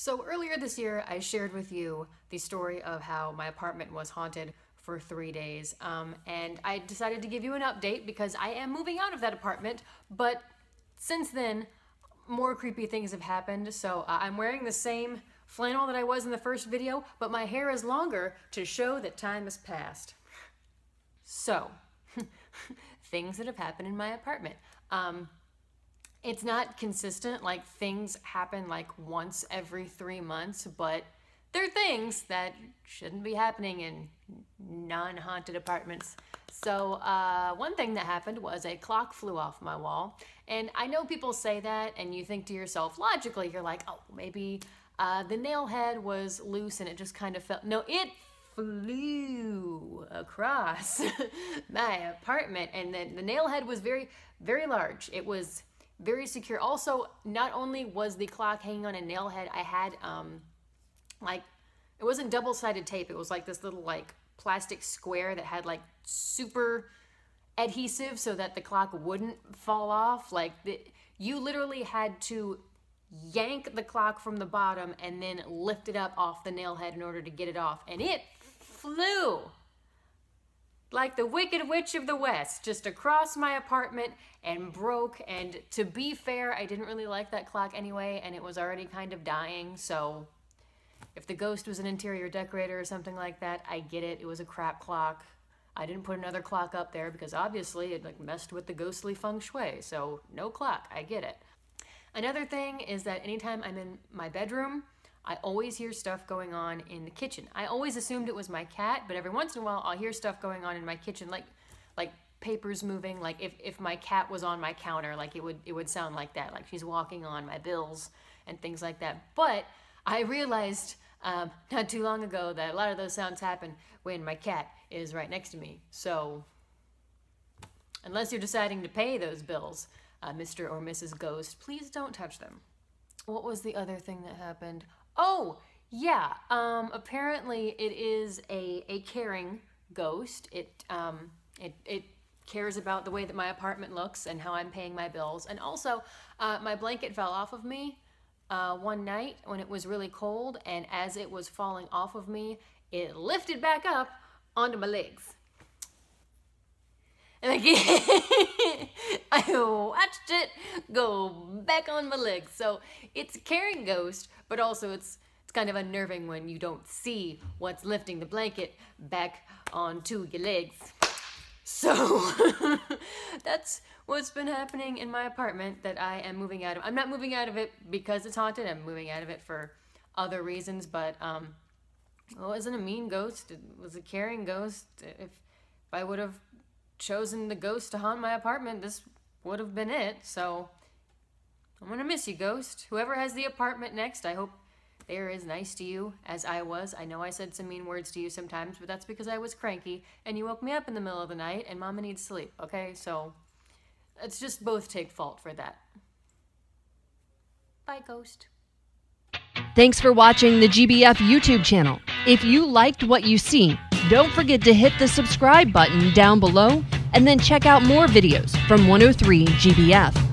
So, earlier this year, I shared with you the story of how my apartment was haunted for three days. Um, and I decided to give you an update because I am moving out of that apartment. But since then, more creepy things have happened. So, uh, I'm wearing the same flannel that I was in the first video, but my hair is longer to show that time has passed. So, things that have happened in my apartment. Um, it's not consistent, like things happen like once every three months, but they're things that shouldn't be happening in non haunted apartments. So, uh, one thing that happened was a clock flew off my wall. And I know people say that, and you think to yourself, logically, you're like, oh, maybe uh, the nail head was loose and it just kind of fell. No, it flew across my apartment. And then the nail head was very, very large. It was very secure. Also, not only was the clock hanging on a nail head, I had um, like it wasn't double sided tape. It was like this little like plastic square that had like super adhesive so that the clock wouldn't fall off. Like the, you literally had to yank the clock from the bottom and then lift it up off the nail head in order to get it off, and it flew like the Wicked Witch of the West, just across my apartment and broke. And to be fair, I didn't really like that clock anyway, and it was already kind of dying. So if the ghost was an interior decorator or something like that, I get it. It was a crap clock. I didn't put another clock up there because obviously it like messed with the ghostly feng shui. So no clock. I get it. Another thing is that anytime I'm in my bedroom, I always hear stuff going on in the kitchen. I always assumed it was my cat, but every once in a while I'll hear stuff going on in my kitchen, like like papers moving. Like if, if my cat was on my counter, like it would it would sound like that, like she's walking on my bills and things like that. But I realized um, not too long ago that a lot of those sounds happen when my cat is right next to me. So unless you're deciding to pay those bills, uh, Mr. or Mrs. Ghost, please don't touch them. What was the other thing that happened? Oh, yeah. Um, apparently, it is a, a caring ghost. It um, it it cares about the way that my apartment looks and how I'm paying my bills. And also, uh, my blanket fell off of me uh, one night when it was really cold, and as it was falling off of me, it lifted back up onto my legs. And again, I watched it go back on my legs. So it's a caring ghost, but also it's it's kind of unnerving when you don't see what's lifting the blanket back onto your legs. So that's what's been happening in my apartment that I am moving out of. I'm not moving out of it because it's haunted. I'm moving out of it for other reasons, but um, it wasn't a mean ghost. It was a caring ghost. If, if I would have chosen the ghost to haunt my apartment, this would have been it. So I'm gonna miss you, ghost. Whoever has the apartment next, I hope they are as nice to you as I was. I know I said some mean words to you sometimes, but that's because I was cranky and you woke me up in the middle of the night and mama needs sleep, okay? So let's just both take fault for that. Bye, ghost. Thanks for watching the GBF YouTube channel. If you liked what you see, don't forget to hit the subscribe button down below and then check out more videos from 103 GBF.